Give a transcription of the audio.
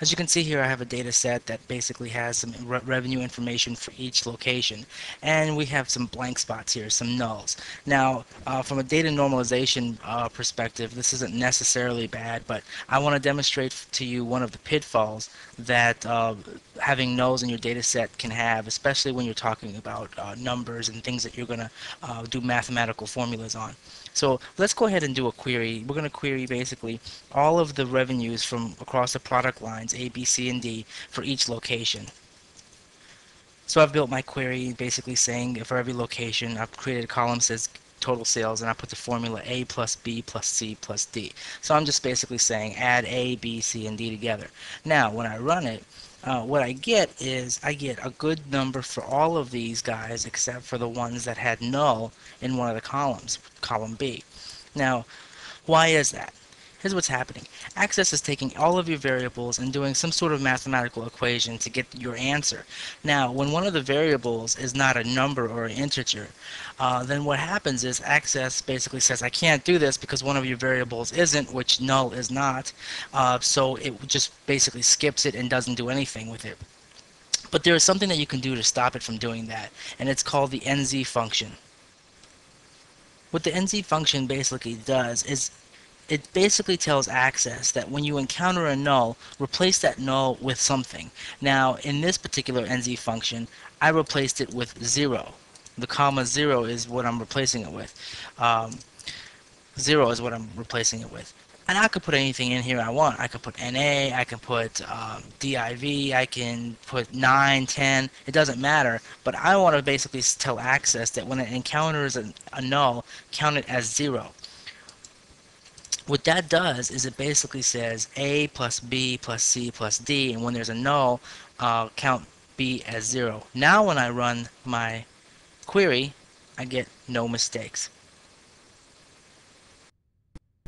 As you can see here, I have a data set that basically has some re revenue information for each location. And we have some blank spots here, some nulls. Now, uh, from a data normalization uh, perspective, this isn't necessarily bad, but I want to demonstrate to you one of the pitfalls that uh, having nulls in your data set can have, especially when you're talking about uh, numbers and things that you're going to uh, do mathematical formulas on. So let's go ahead and do a query. We're going to query basically all of the revenues from across the product lines A, B, C, and D for each location. So I've built my query basically saying for every location, I've created a column that says total sales and I put the formula A plus B plus C plus D. So I'm just basically saying add A, B, C, and D together. Now when I run it, uh, what I get is I get a good number for all of these guys except for the ones that had null in one of the columns, column B. Now, why is that? Here's what's happening. Access is taking all of your variables and doing some sort of mathematical equation to get your answer. Now, when one of the variables is not a number or an integer, uh, then what happens is Access basically says, I can't do this because one of your variables isn't, which null is not. Uh, so it just basically skips it and doesn't do anything with it. But there is something that you can do to stop it from doing that, and it's called the NZ function. What the NZ function basically does is it basically tells Access that when you encounter a null, replace that null with something. Now, in this particular NZ function, I replaced it with 0. The comma 0 is what I'm replacing it with. Um, 0 is what I'm replacing it with. And I could put anything in here I want. I could put NA, I can put um, DIV, I can put 9, 10, it doesn't matter. But I want to basically tell Access that when it encounters a, a null, count it as 0 what that does is it basically says A plus B plus C plus D, and when there's a null, uh, count B as 0. Now when I run my query, I get no mistakes.